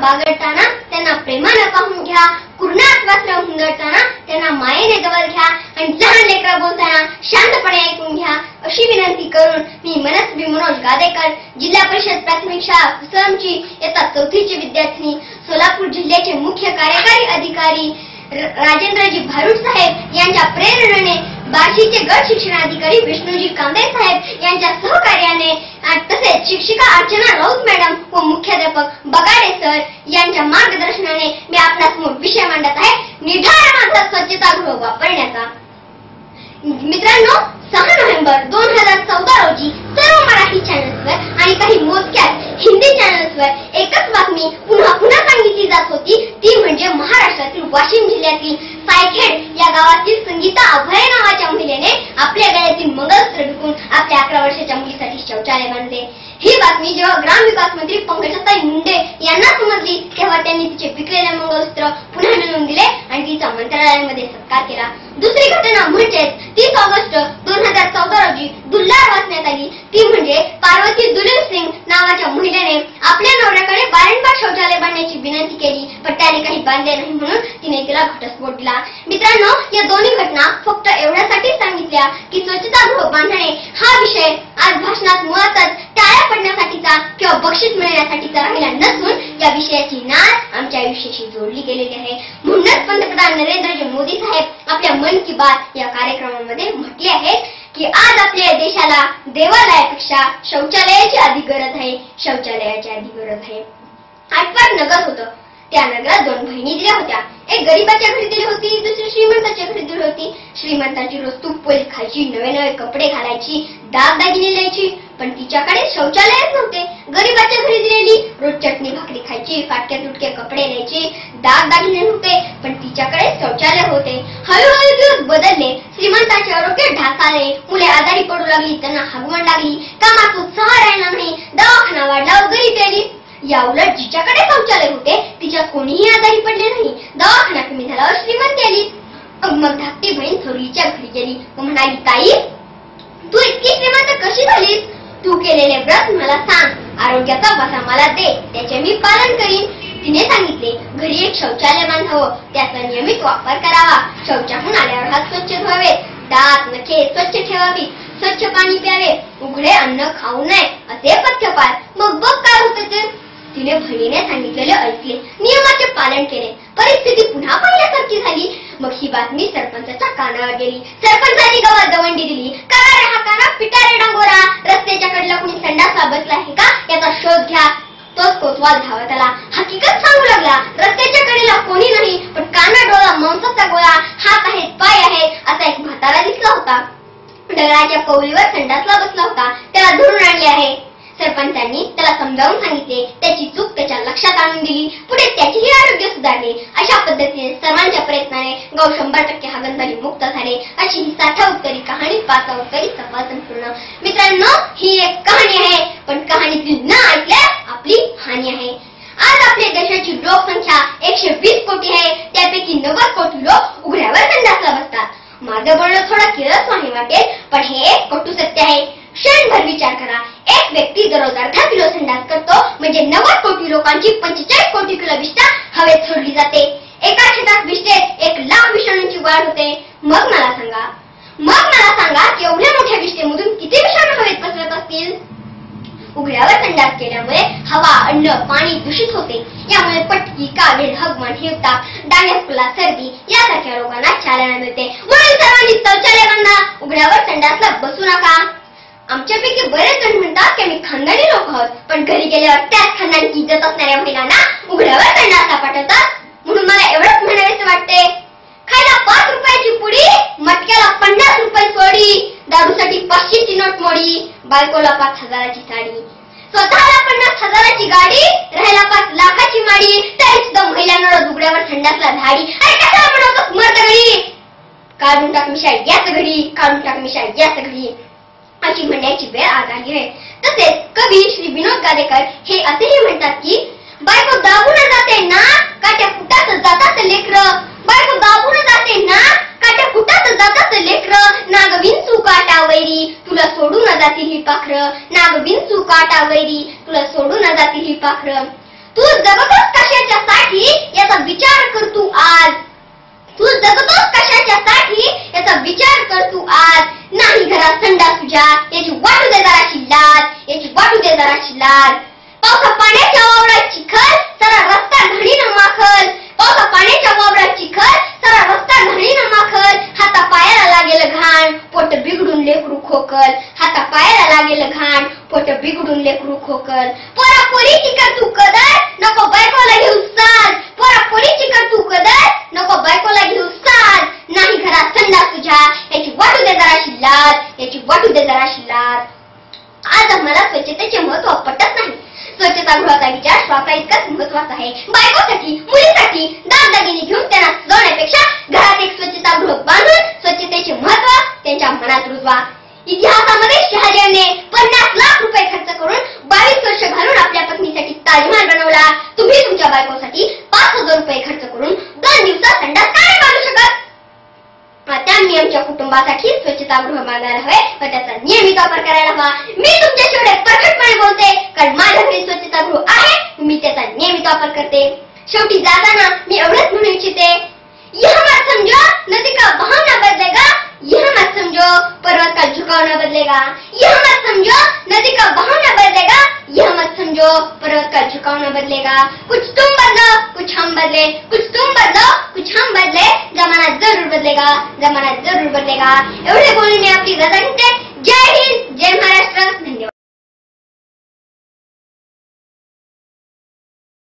बागडताना त्यांना प्रेमानं पाहून घ्या कुर्णात वस्त्र हुंदडताना त्यांना मायेने जवळ घ्या आणि लहान लेकरा बोलताना शांतपणे ऐकून घ्या. अशी विनंती करून मी मनस्वी मनोज गादेकर जिल्हा परिषद प्राथमिक शाळा कुसळमची इयत्ता चौथीची विद्यार्थिनी सोलापूर जिल्ह्याचे मुख्य कार्यकारी अधिकारी राजेंद्रजी भारूड साहेब यांच्या प्रेरणेने बार्शीचे गट शिक्षणाधिकारी विष्णूजी कांबळे साहेब यांच्या शिक्षिका अर्चना राऊत मॅडम व मुख्याध्यापक बगाडे सर यांच्या मार्गदर्शनाने मी आपणासमोर विषय मांडत आहे. निर्धार माझा स्वच्छतागृह वापरण्याचा. मित्रांनो सहा नोव्हेंबर दोन हजार चौदा रोजी सर्व मराठी चॅनल्सवर आणि काही मोजक्यात हिंदी चॅनल्सवर एकच बातमी पुन्हा पुन्हा सांगितली जात होती. ती म्हणजे महाराष्ट्रातील वाशिम जिल्ह्यातील सायखेड या गावातील संगीता अभय नावाच्या महिलेने आपल्या गळ्यातील मंगळसूत्र विकून आपल्या अकरा वर्षाच्या मुलीसाठी शौचालय बांधले. ही बातमी जेव्हा ग्रामविकास मंत्री पंकजाताई मुंडे यांना समजली तेव्हा त्यांनी तिचे विकलेले मंगळसूत्र पुन्हा मिळवून दिले आणि तिचा मंत्रालयामध्ये सत्कार केला. दुसरी घटना म्हणजेच तीस ऑगस्ट दोन हजार चौदा रोजी दुल्हार वाचण्यात आली. ती म्हणजे पार्वती दुलीप सिंग नावाच्या महिलेने आपल्या नवऱ्याकडे बारंबार शौचालय पण त्याने काही बांधले नाही म्हणून तिने तिला घटस्फोट दिला. मित्रांनो या दोन्ही घटना फक्त एवढ्यासाठी सांगितल्या की स्वच्छतागृह बांधणे हा विषय आज भाषणात मुळातच टाळ्या पडण्यासाठीचा किंवा बक्षीस मिळण्यासाठीचा राहिला नसून या विषयाची नाळ आमच्या आयुष्याशी जोडली गेलेली आहे. म्हणूनच पंतप्रधान नरेंद्रजी मोदी साहेब आपल्या मन की बात या कार्यक्रमामध्ये म्हटले आहे की आज आपल्या देशाला देवालयापेक्षा शौचालयाची अधिक गरज आहे. शौचालयाची अधिक गरज आहे. आठवण नगर होतं. त्या नगरात दोन बहिणी दिल्या होत्या. एक गरीबाच्या घरी दिली होती दुसरी श्रीमंताच्या घरी दिली होती. श्रीमंताची रोज तूप पोळी खायची नवे नवे कपडे घालायची दागदागिने लिहायची. पण तिच्याकडे शौचालयच नव्हते. गरीबाच्या घरी दिलेली रोज चटणी भाकरी खायची फाटके तुटके कपडे न्यायची दागदागिने नव्हते. पण तिच्याकडे शौचालय होते. हळूहळू दिवस बदलले. श्रीमंताचे आरोग्य ढासाले मुले आजारी पडू लागली त्यांना हगवण लागली. कामात उत्साह राहिला नाही. दवाखाना वाढला व गरीब आली या उलट जिच्याकडे शौचालय होते तिच्या कोणीही आजारी पडले नाही. दवाखाना कमी झाल्यावर श्रीमंत आली मग धाकटी बहीण थोरलीच्या घरी गेली व म्हणाली ताई तू इतकी श्रीमंत कशी झालीस? तू केलेले व्रत मला सांग. आरोग्याचा वसा मला दे. त्याचे मी पालन करीन. तिने सांगितले घरी एक शौचालय बांधावं. त्याचा नियमित वापर करावा. शौचाहून आल्यावर हात स्वच्छ धुवावे. दात नखे स्वच्छ ठेवावी. स्वच्छ पाणी प्यावे. उघडे अन्न खाऊ नये. असे पथ्य पाळ मग बघ काय होतं ते. तिने बहिणीने सांगितलेले ऐकले. नियमाचे पालन केले. परिस्थिती पुन्हा पहिल्यासारखी झाली. मग ही बातमी सरपंचाच्या कानावर गेली. सरपंचाने गावात दवंडी दिली. काय हा काना पिटारे डांगोरा. रस्त्याच्या कडला कुणी संडासा बसला आहे का? याचा शोध घ्या. तोच कोतवाल धावत आला हकीकत सांगू लागला. रस्त्याच्या कडेला कोणी नाही पण काना डोळा मांसाचा गोळा. हात आहेत पाय आहे असा एक म्हातारा दिसला होता. दगडाच्या कौलीवर संडासला बसला होता. त्याला धरून आणले आहे. सरपंचांनी त्याला समजावून सांगितले त्याची चूक त्याच्या लक्षात आणून दिली पुढे त्याचेही आरोग्य सुधारले. अशा पद्धतीने सर्वांच्या प्रयत्नाने गाव शंभर टक्के हागणदारी मुक्त झाले. अशी ही साठा उत्तरी कहाणी पाचा उत्तरी सफा संपूर्ण मित्रांनो ही एक कहाणी आहे पण कहाणीतील न ऐकल्यास आपली हानी आहे. आज आपल्या देशाची लोकसंख्या एकशे वीस कोटी आहे. त्यापैकी नव्वद कोटी लोक उघड्यावर संडासला बसतात माझं बोलणं थोडं किरस नाही वाटेल पण हे एक कटू सत्य आहे. क्षणभर विचार करा. एक व्यक्ती दररोज अर्धा किलो संडास करतो म्हणजे नव्वद कोटी लोकांची पंचेचाळीस कोटी किलो विष्ठा हवेत सोडली जाते. एका शेतात विष्ठेत एक लाख विषाणूंची वाढ होते. मग मला सांगा मग मला सांगा की एवढ्या मोठ्या विष्ठेमधून किती विषाणू हवेत पसरत असतील? उघड्यावर संडास केल्यामुळे हवा अन्न पाणी दूषित होते. यामुळे पटकी कावीळ हगमन हिवताप डायनेस्कुला सर्दी यासारख्या रोगांना चालना मिळते. म्हणून सर्वांनी शौचालय बांधा. उघड्यावर संडासला बसू नका. आमच्यापैकी बरेच जण म्हणतात की आम्ही खानदानी लोक आहोत. पण घरी गेल्यावर त्याच खानदानची इज्जत असणाऱ्या महिलांना उघड्यावर संडासला पाठवतात म्हणून मला एवढंच म्हणावेसे वाटते. खायला पाच रुपयाची पुडी मटक्याला पन्नास रुपये सोडी दारूसाठी पाचशेची नोट मोडी बायकोला पाच हजाराची साडी. स्वतःला पन्नास हजाराची गाडी राहायला पाच लाखाची माडी तरी सुद्धा महिलांना उघड्यावर थंडासला धाडी अरे कशाला म्हणतो मर्द घडी काढून टाक मिशा याच घडी काढून टाक मिशा याच घडी अशी म्हणण्याची वेळ आज आली आहे. तसेच कवी श्री विनोद गादेकर हे असेही म्हणतात की बायको दाबून जाते ना काट्या फुटात जातात लेकर. बायको दाबून जाते ना काट्या फुटात जातात लेकर. नागविन सुकाटा वैरी तुला सोडून जातील ही पाखर. नागविन सुकाटा वैरी तुला सोडून जातील ही पाखर. तू जगतच कशाच्या साठी याचा विचार कर तू आज. याचा विचार कर तू आज. नाही घरात संडास तुझ्या. याची वाटू दे जराची लाल. याची वाटू दे जराची लाल. पावसा पाण्याच्या वावरात चिखल सरा रस्ता घडी न माखल. पावसा पाण्याच्या वावरात चिखल सरा रस्ता घडी न माखल. हाता पायाला लागेल घाण पोट बिघडून लेकरू खोकल. हाता पायाला लागेल घाण पोट बिघडून लेकरू खोकल. पोरा पोरीची कर तू कदर नको बायकोला घेऊ साज पोरा पोरीची कर तू कदर नको बायकोला घेऊ साज नाही घरात संडास तुझ्या याची वाटू दे जराशी लाज याची वाटू दे जराशी लाज आज आम्हाला स्वच्छतेचे महत्त्व पटत नाही. स्वच्छतागृहाचा विचार श्वासा इतकाच महत्त्वाचा आहे. बायकोसाठी मुलीसाठी दागदागिने घेऊन त्यांना सजवण्यापेक्षा घरात एक स्वच्छतागृह बांधून स्वच्छतेचे महत्त्व त्यांच्या मनात रुजवा. इतिहासामध्ये शहाजी कुटुंबासाठी स्वच्छतागृह बांधायला हवे व त्याचा नियमित वापर करायला हवा. मी तुमच्याशी एवढे परफेक्टपणे बोलते, कारण माझ्याकडे स्वच्छतागृह आहे, मी त्याचा नियमित वापर करते. शेवटी जाताना मी एवढंच म्हणू इच्छिते, यह मत समझो नदी का बहाव न बदलेगा, यह मत समझो पर्वत का झुकाव न बदलेगा. यह मत समझो नदी का बहाव न बदलेगा, यह मत समझो पर्वत का झुकाव न बदलेगा. कुछ तुम बदलो, कुछ हम बदले, कुछ तुम बदलो बदलेगा जमाना जरूर बदलेगा। एवढे बोलून आपली रजा घेते जय हिंद जय महाराष्ट्र. धन्यवाद.